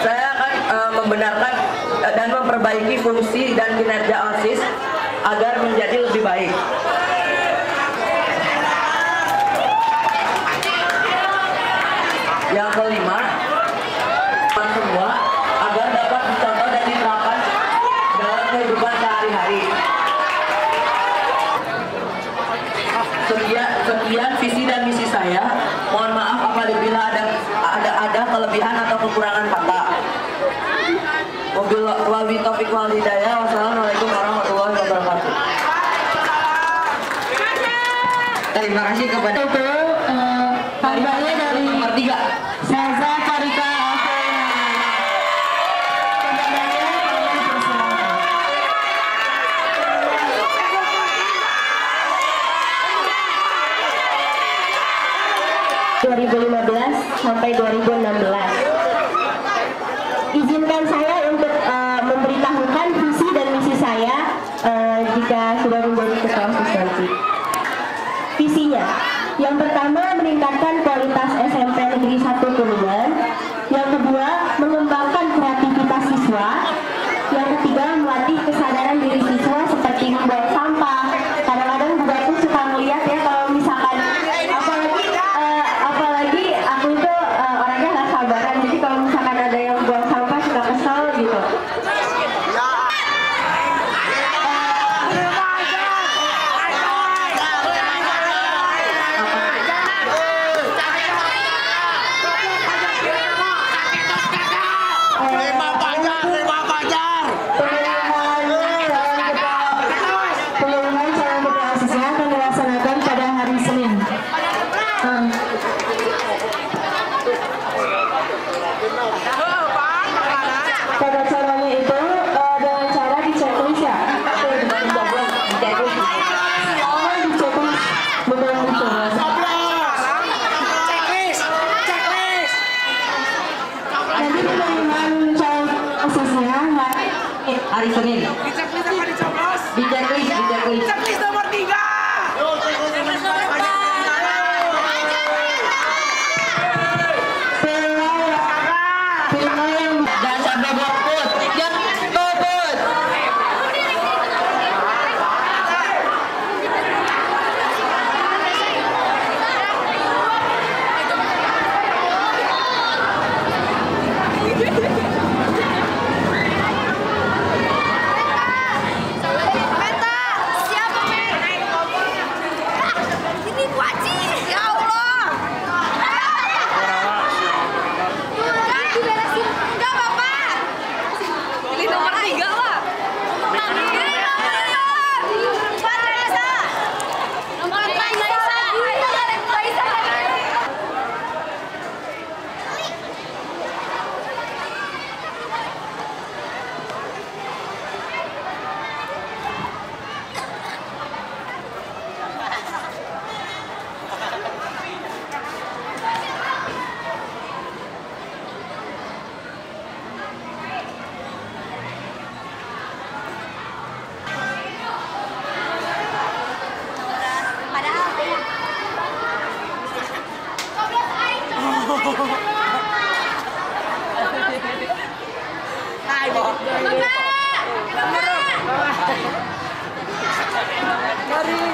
Saya akan uh, membenarkan eh, dan memperbaiki fungsi dan kinerja OSIS agar menjadi lebih baik. Sekian, sekian visi dan misi saya. Mohon maaf apabila ada ada ada kelebihan atau kekurangan kata. Wabillahi taufiq wal hidayah. Wassalamualaikum warahmatullahi wabarakatuh. Terima kasih kepada 2015 sampai 2016. Izinkan saya untuk eh, memberitahukan visi dan misi saya eh, jika sudah menjadi ketua OSIS nanti. Visinya, yang pertama meningkatkan kualitas SMP Negeri 1 Kuningan, Hari Senin. Di checklist apa dicoblos? Di checklist, di checklist. Checklist nomor tiga. Film yang Jangan sampai golput. Jangan ai bỏ Marie